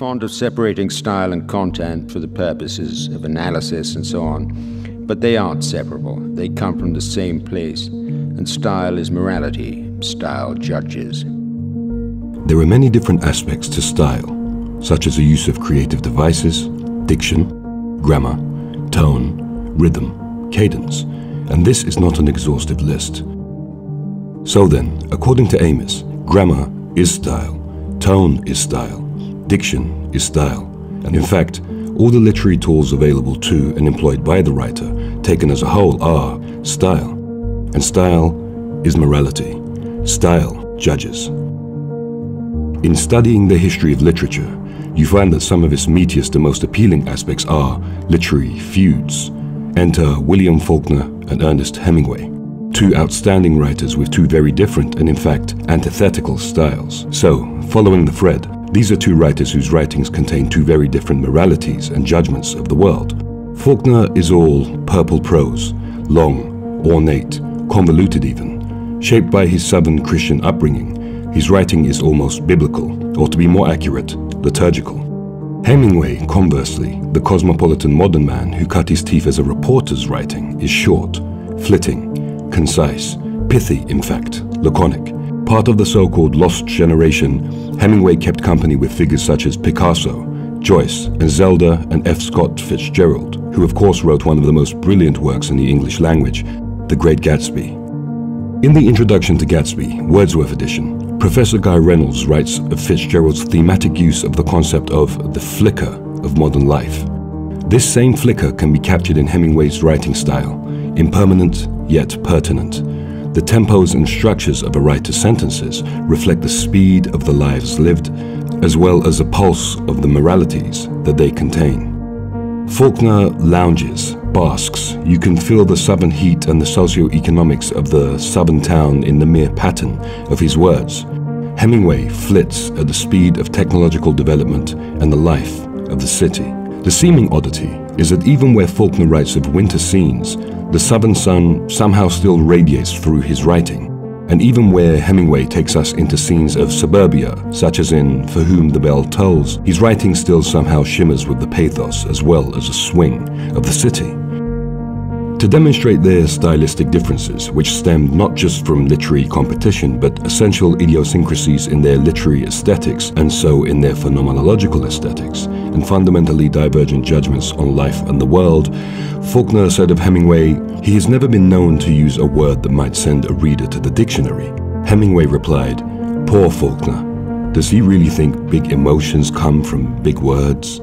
fond of separating style and content for the purposes of analysis and so on, but they aren't separable. They come from the same place, and style is morality, style judges. There are many different aspects to style, such as the use of creative devices, diction, grammar, tone, rhythm, cadence, and this is not an exhaustive list. So then, according to Amis, grammar is style, tone is style, diction is style, and in fact, all the literary tools available to and employed by the writer, taken as a whole, are style. And style is morality. Style judges. In studying the history of literature, you find that some of its meatiest and most appealing aspects are literary feuds. Enter William Faulkner and Ernest Hemingway two outstanding writers with two very different and in fact antithetical styles. So, following the thread, these are two writers whose writings contain two very different moralities and judgments of the world. Faulkner is all purple prose, long, ornate, convoluted even. Shaped by his southern Christian upbringing, his writing is almost biblical, or to be more accurate, liturgical. Hemingway, conversely, the cosmopolitan modern man who cut his teeth as a reporter's writing, is short, flitting, concise, pithy in fact, laconic. Part of the so-called lost generation, Hemingway kept company with figures such as Picasso, Joyce, and Zelda and F. Scott Fitzgerald, who of course wrote one of the most brilliant works in the English language, The Great Gatsby. In the introduction to Gatsby, Wordsworth edition, Professor Guy Reynolds writes of Fitzgerald's thematic use of the concept of the flicker of modern life. This same flicker can be captured in Hemingway's writing style, impermanent yet pertinent. The tempos and structures of a writer's sentences reflect the speed of the lives lived, as well as the pulse of the moralities that they contain. Faulkner lounges, basks, you can feel the southern heat and the socio-economics of the southern town in the mere pattern of his words. Hemingway flits at the speed of technological development and the life of the city. The seeming oddity is that even where Faulkner writes of winter scenes, the southern sun somehow still radiates through his writing, and even where Hemingway takes us into scenes of suburbia, such as in For Whom the Bell Tolls, his writing still somehow shimmers with the pathos as well as the swing of the city. To demonstrate their stylistic differences, which stemmed not just from literary competition, but essential idiosyncrasies in their literary aesthetics, and so in their phenomenological aesthetics, and fundamentally divergent judgments on life and the world, Faulkner said of Hemingway, he has never been known to use a word that might send a reader to the dictionary. Hemingway replied, Poor Faulkner. Does he really think big emotions come from big words?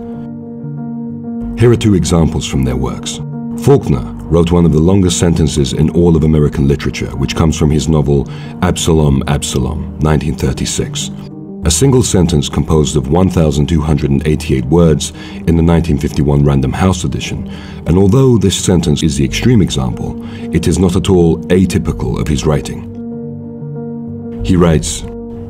Here are two examples from their works. Faulkner wrote one of the longest sentences in all of American literature, which comes from his novel Absalom, Absalom, 1936. A single sentence composed of 1,288 words in the 1951 Random House edition, and although this sentence is the extreme example, it is not at all atypical of his writing. He writes,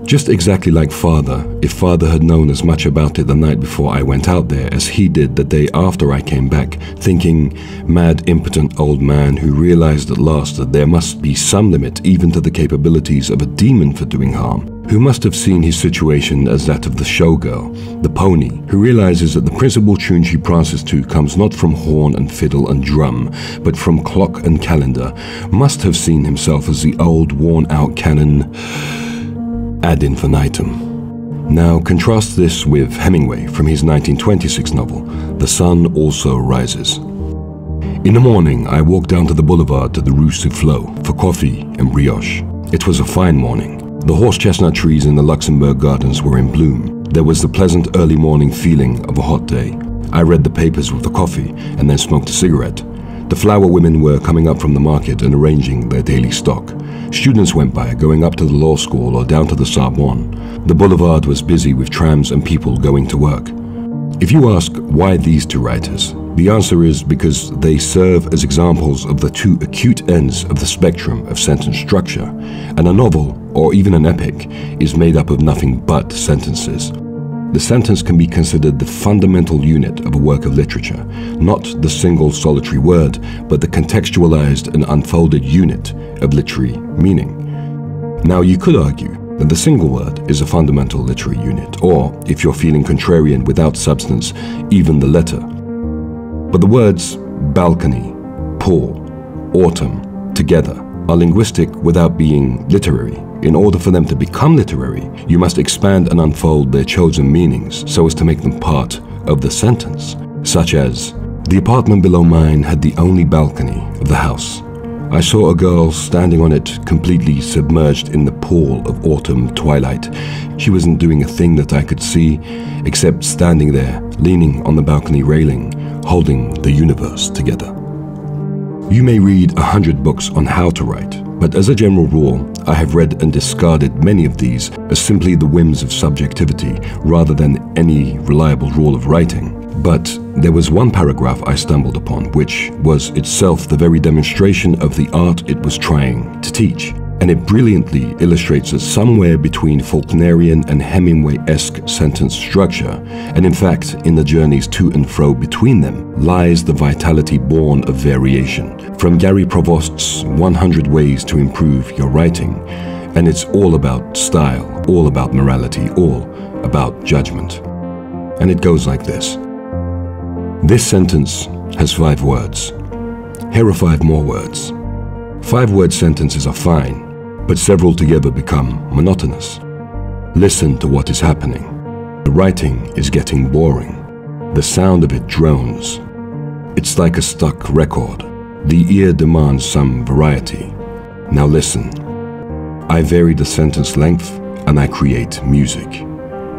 just exactly like father, if father had known as much about it the night before I went out there as he did the day after I came back, thinking, mad, impotent old man who realized at last that there must be some limit even to the capabilities of a demon for doing harm, who must have seen his situation as that of the showgirl, the pony, who realizes that the principal tune she prances to comes not from horn and fiddle and drum, but from clock and calendar, must have seen himself as the old worn-out canon ad infinitum. Now contrast this with Hemingway from his 1926 novel, The Sun Also Rises. In the morning, I walked down to the boulevard to the Rue Soufflot for coffee and brioche. It was a fine morning. The horse chestnut trees in the Luxembourg Gardens were in bloom. There was the pleasant early morning feeling of a hot day. I read the papers with the coffee and then smoked a cigarette. The flower women were coming up from the market and arranging their daily stock. Students went by, going up to the law school or down to the Sorbonne. The boulevard was busy with trams and people going to work. If you ask why these two writers, the answer is because they serve as examples of the two acute ends of the spectrum of sentence structure, and a novel, or even an epic, is made up of nothing but sentences. The sentence can be considered the fundamental unit of a work of literature, not the single solitary word, but the contextualized and unfolded unit of literary meaning. Now, you could argue that the single word is a fundamental literary unit, or, if you're feeling contrarian without substance, even the letter. But the words balcony, pool, autumn, together are linguistic without being literary. In order for them to become literary, you must expand and unfold their chosen meanings so as to make them part of the sentence, such as, The apartment below mine had the only balcony of the house. I saw a girl standing on it, completely submerged in the pool of autumn twilight. She wasn't doing a thing that I could see, except standing there, leaning on the balcony railing, holding the universe together. You may read a hundred books on how to write, but as a general rule, I have read and discarded many of these as simply the whims of subjectivity rather than any reliable rule of writing. But there was one paragraph I stumbled upon which was itself the very demonstration of the art it was trying to teach and it brilliantly illustrates a somewhere between Faulknerian and Hemingway-esque sentence structure, and in fact, in the journeys to and fro between them lies the vitality born of variation. From Gary Provost's 100 Ways to Improve Your Writing, and it's all about style, all about morality, all about judgment. And it goes like this. This sentence has five words. Here are five more words. Five-word sentences are fine, but several together become monotonous. Listen to what is happening. The writing is getting boring. The sound of it drones. It's like a stuck record. The ear demands some variety. Now listen. I vary the sentence length and I create music.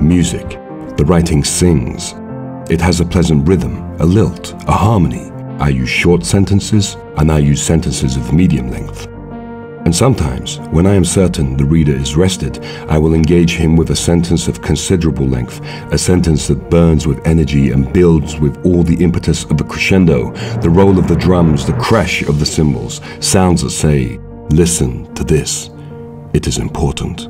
Music. The writing sings. It has a pleasant rhythm, a lilt, a harmony. I use short sentences and I use sentences of medium length. And sometimes, when I am certain the reader is rested, I will engage him with a sentence of considerable length, a sentence that burns with energy and builds with all the impetus of a crescendo, the roll of the drums, the crash of the cymbals, sounds that say, listen to this, it is important.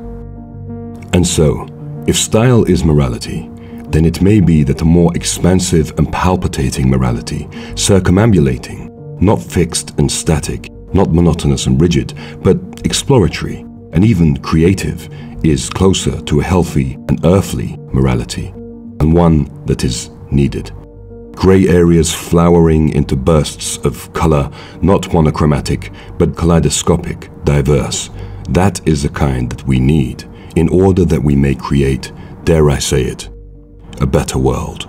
And so, if style is morality, then it may be that a more expansive and palpitating morality, circumambulating, not fixed and static, not monotonous and rigid, but exploratory and even creative, is closer to a healthy and earthly morality, and one that is needed. Grey areas flowering into bursts of color, not monochromatic, but kaleidoscopic, diverse. That is the kind that we need in order that we may create, dare I say it, a better world.